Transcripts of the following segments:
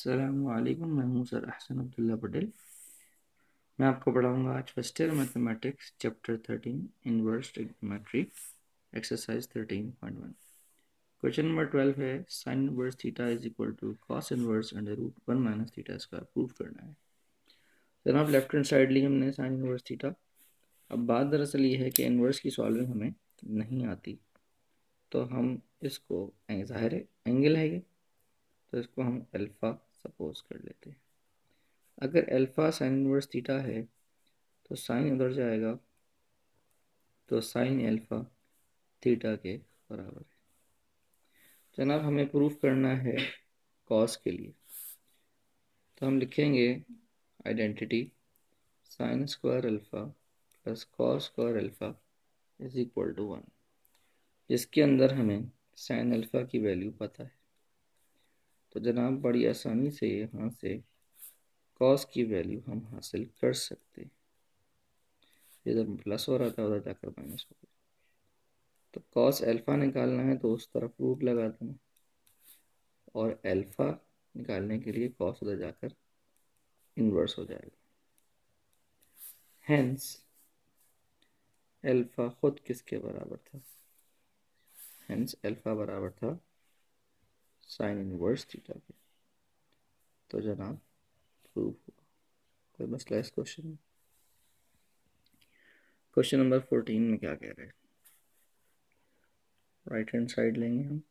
असलकुम मैं हूँ सर अहसन अब्दुल्ला पटेल। मैं आपको पढ़ाऊँगा आज first year mathematics chapter thirteen inverse trigonometry exercise thirteen point one question number twelve है sine inverse theta is equal to cos inverse under root one minus theta square prove करना है। जनाब लेफ़्ट हैंड साइड ली हमने sign inverse theta अब बात दरअसल ये है कि इनवर्स की सॉल्विंग हमें नहीं आती। तो हम इसको, ज़ाहिर है एंगल है ये। तो इसको हम अल्फ़ा सपोज़ कर लेते हैं। अगर अल्फ़ा साइन इनवर्स थीटा है तो साइन उधर जाएगा तो साइन अल्फ़ा थीटा के बराबर है। जनाब, हमें प्रूफ करना है कॉस के लिए। तो हम लिखेंगे identity sine square alpha plus cos square alpha is equal to one जिसके अंदर हमें साइन अल्फ़ा की वैल्यू पता है। तो जनाब, बड़ी आसानी से यहाँ से कॉस की वैल्यू हम हासिल कर सकते हैं। इधर प्लस हो रहा था, उधर जाकर माइनस हो गया। तो कॉस एल्फ़ा निकालना है तो उस तरफ़ रूट लगा दें और एल्फ़ा निकालने के लिए कॉस उधर जाकर इन्वर्स हो जाएगा। हेंस एल्फ़ा खुद किसके बराबर था? हेंस एल्फ़ा बराबर था साइन इनवर्स थीटा के। तो जनाब प्रूव हुआ। कोई मसला इस क्वेश्चन में क्वेश्चन नंबर फोर्टीन में क्या कह रहे हैं? राइट हैंड साइड लेंगे हम।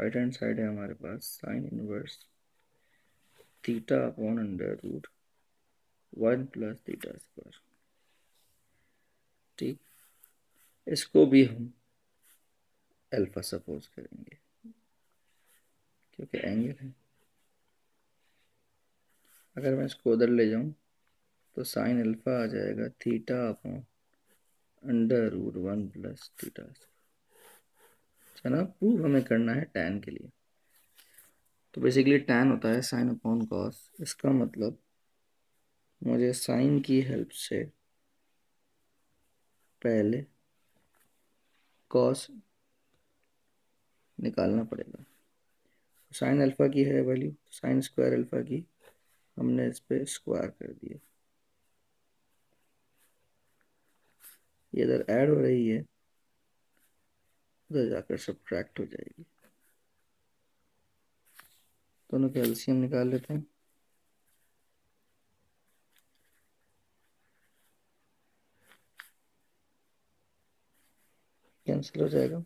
राइट हैंड साइड है हमारे पास sine inverse theta upon under root one plus theta square. ठीक? इसको भी हम अल्फ़ा सपोज़ करेंगे। क्योंकि एंगल है। अगर मैं इसको उधर ले जाऊँ तो साइन अल्फ़ा आ जाएगा theta upon under root one plus theta ना प्रूव हमें करना है टैन के लिए। तो बेसिकली टैन होता है साइन अपॉन कॉस इसका मतलब मुझे साइन की हेल्प से पहले कॉस निकालना पड़ेगा। साइन अल्फ़ा की है वैल्यू, साइन स्क्वायर अल्फ़ा की हमने इस पर स्क्वायर कर दिया। ये इधर ऐड हो रही है, उधर जाकर सब्ट्रैक्ट हो जाएगी। दोनों के एल्सियम निकाल लेते हैं। कैंसिल हो जाएगा।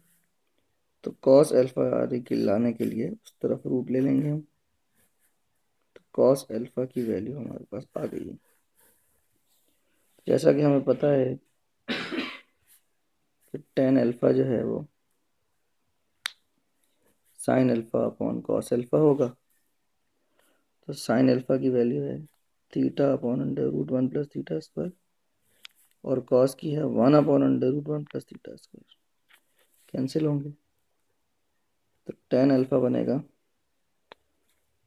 तो कॉस एल्फ़ा आदि के लाने के लिए उस तरफ़ रूट ले लेंगे हम। तो कॉस एल्फ़ा की वैल्यू हमारे पास आ गई है। जैसा कि हमें पता है कि टेन अल्फ़ा जो है वो sine alpha upon cos alpha होगा। तो साइन अल्फ़ा की वैल्यू है theta upon under root one plus theta square और कॉस की है one upon under root one plus theta square cancel होंगे। तो टेन अल्फ़ा बनेगा।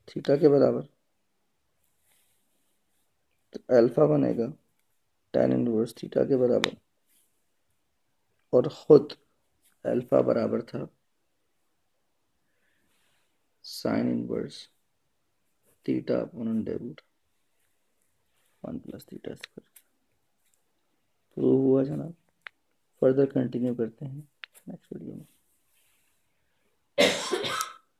थीटा के बराबर। तो अल्फ़ा बनेगा टेन इनवर्स थीटा के बराबर। और ख़ुद अल्फ़ा बराबर था sine inverse theta upon root one plus theta square prove हुआ जनाब फर्दर कंटिन्यू करते हैं नेक्स्ट वीडियो में।